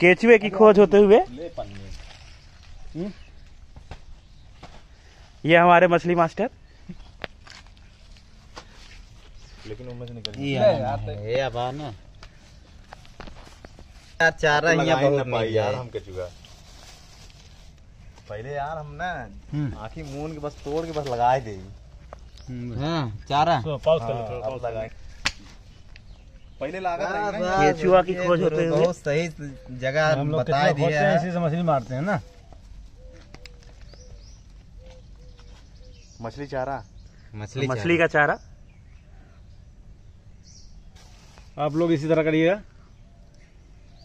केचुए की खोज होते हुए। ये हमारे मछली मास्टर। लेकिन उनमें से निकल ये अब ना। यार चारा यहाँ बहुत पाई यार हम कचुआ। पहले यार हम ना आँखी मून के बस तोड़ के बस लगाए दे हाँ चारा अब लगाए। पहले लगा था केचुआ की खोज होते हुए। बहुत सही जगह बता दिया है से मछली मारते हैं ना। मछली चारा? मछली मछली का चारा। आप लोग इसी तरह करिएगा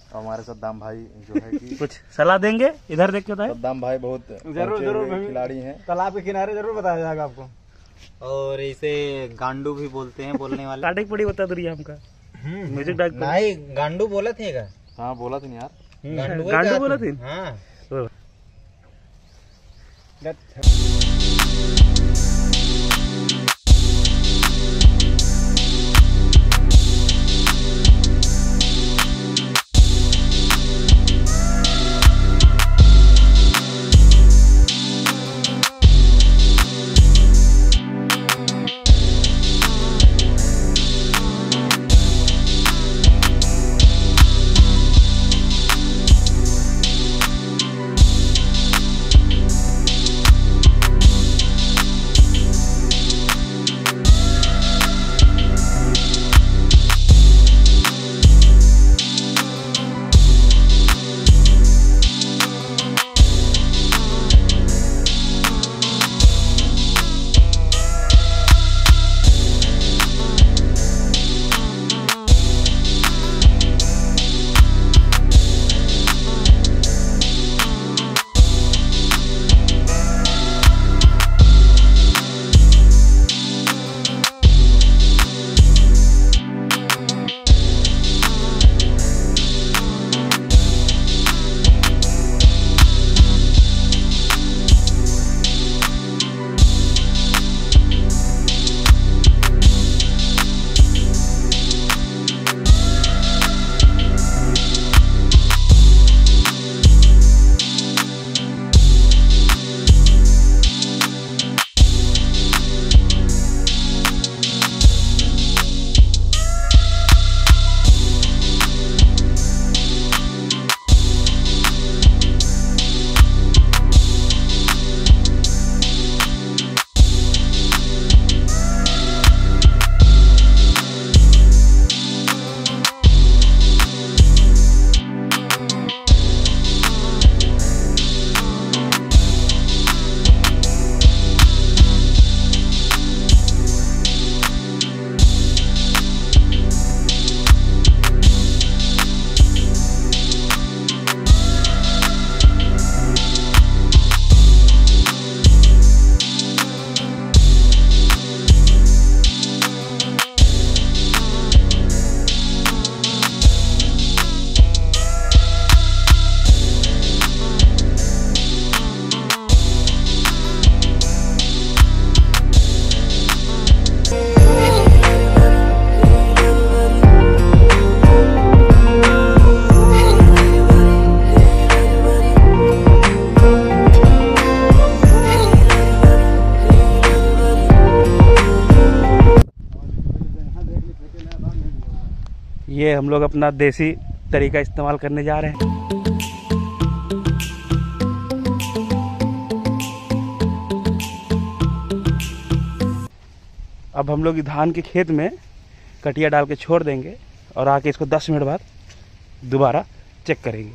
और हमारे सद्दाम भाई जो है कि कुछ सलाह देंगे? इधर देख के बताए। सद्दाम भाई बहुत ज़रूर, ज़रूर, खिलाड़ी हैं। तालाब के किनारे ज़रूर बताया जाएगा आपको। और इसे गांडू भी बोलते हैं बोलने वाले। पड़ी बता दूरिया हमका। म्यूज़िक डायरेक्टर नहीं गांडू बोला थे का हाँ बोला था यार। गांडू गांडू कहा बोला था। थी? हाँ। हम लोग अपना देसी तरीका इस्तेमाल करने जा रहे हैं। अब हम लोग धान के खेत में कटिया डाल के छोड़ देंगे और आके इसको 10 मिनट बाद दोबारा चेक करेंगे।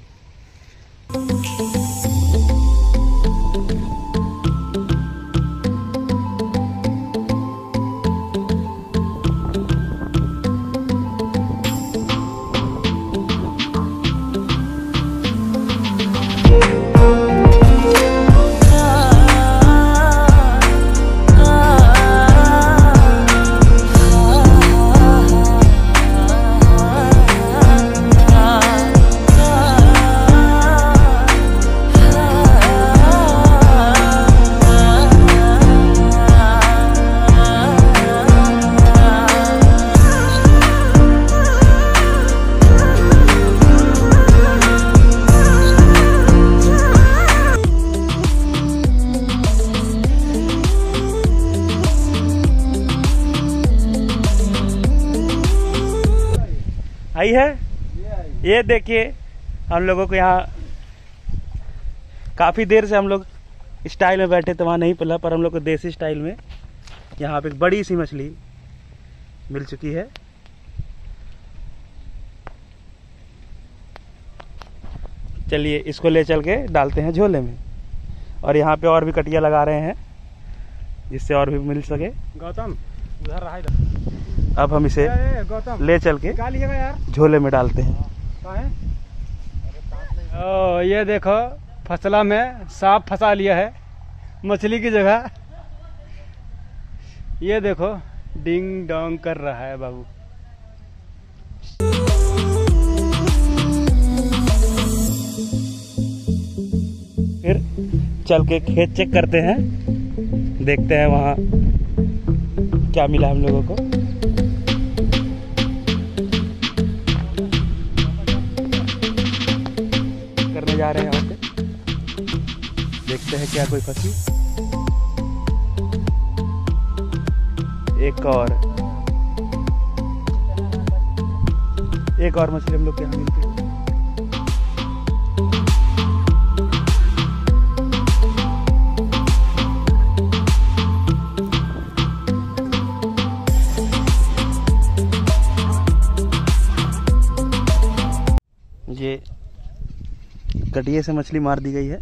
आई है? ये देखिए हम लोगों को यहाँ काफ़ी देर से हम लोग स्टाइल में बैठे तो वहाँ नहीं पला पर हम लोग को देसी स्टाइल में यहाँ पे एक बड़ी सी मछली मिल चुकी है। चलिए इसको ले चल के डालते हैं झोले में। और यहाँ पे और भी कटिया लगा रहे हैं जिससे और भी मिल सके। गौतम उधर रहा इधर। अब हम इसे ले चल के झोले में डालते हैं। है? ओ ये देखो फसला में सांप फंसा लिया है मछली की जगह। ये देखो डिंग डोंग कर रहा है बाबू। फिर चल के खेत चेक करते हैं देखते हैं वहाँ क्या मिला हम लोगों को। रहे हैं यहाँ पे देखते हैं क्या कोई फंसी एक और। एक और मछली हम लोग के यहाँ मिलती है। कटिए से मछली मार दी गई है।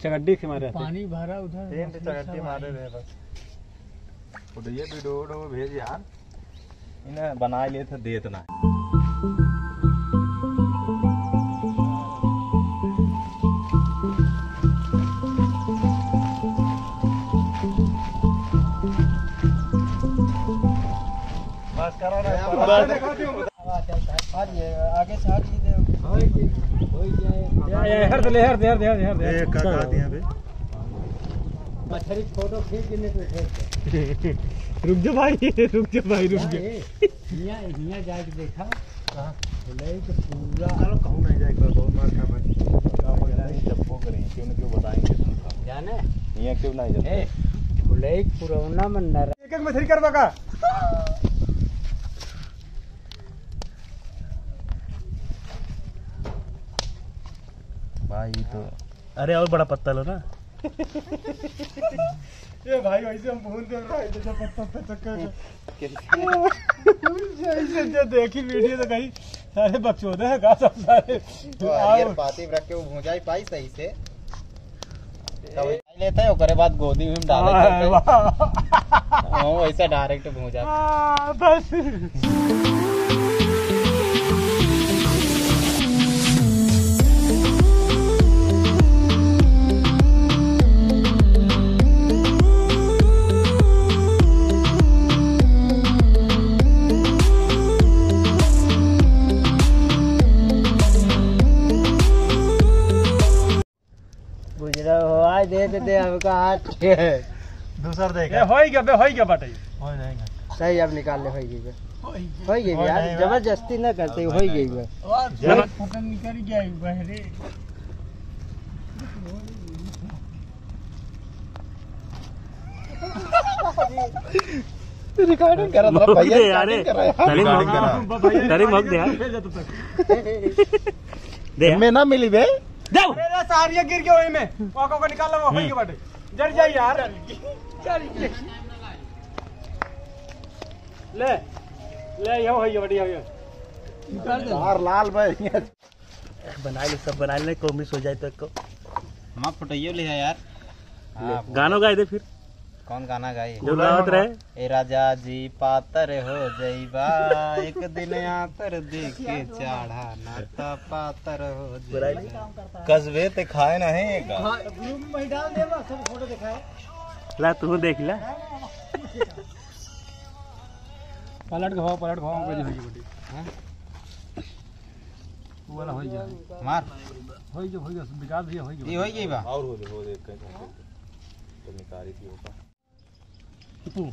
चगड्डी से मारे। पानी भरा उधर चगड्डी मारे रहे बस। ये वीडियो वीडियो भेज यार। इन्हें बना लिए थे दे आगे से हट दे हर दे हर दे हर दे हर दे एक का दिया बे मछली फ़ोटो खींच के नहीं तो रुक जा भाई रुक जा भाई रुक जा। हिया हिया जाके देखा। बोले कि पूरा चलो कहूँ नहीं जाए बहुत मार खा भाई। क्या बोला जब वो करें क्यों ना क्यों बताएँगे जाने। ये क्यों नहीं जाते बोले पुरौना में एक एक मछली कर बका भाई तो। अरे और बड़ा पत्ता लो ना। ये भाई ऐसे हम भूल दे रहा है जैसे पत्ता पे चक्कर ऐसे जो देखी वीडियो तो कहीं सारे बकचोदे हैं का सब सारे। तो आओ। पाती रख के वो भूंजाई पाई सही से। लेता है ओकरे बाद गोदी में डाले हाँ, वाह। वैसे डायरेक्ट भूंजा। हाँ, बस आपका हाथ है दूसर देख। ये हो ही गया बे हो ही गया बाटे हो जाएगा सही अब निकाल ले हो गई बे हो गई यार ज़बरदस्ती ना करते हो गई बे नमक- रिकॉर्डिंग कर मौक दे यार तरी रहा तरी मौक दे यार दे। यार। मैं ना मिली बे। जाओ। अरे सारिया गिर गया वही में। वाका को निकाल लो हो ही गया बाटे यार। ले ले ये हो ये बाटे ये यार लाल भाई। बना ले सब बना ले को मिस हो जाए तक को। माँ फुटैयो ले यार। गानों गाए दे फिर। कौन गाना गाई? ए राजा जी पातर हो जईबा एक दिन आतर देख चाढ़ा नाता पातर हो जईबा कसबे ते खाए नहीं का ग्रुप में डाल दे बस सब फ़ोटो दिखाए। ला तू देख ला। पलट घाव पलट घाव को जो हो? गया बाटे वो वाला हो गया। मार। हो गया हो गया विकास भैया हो ये गया होई गई बा। और हो दे हो दे तो निकारी थी होगा तू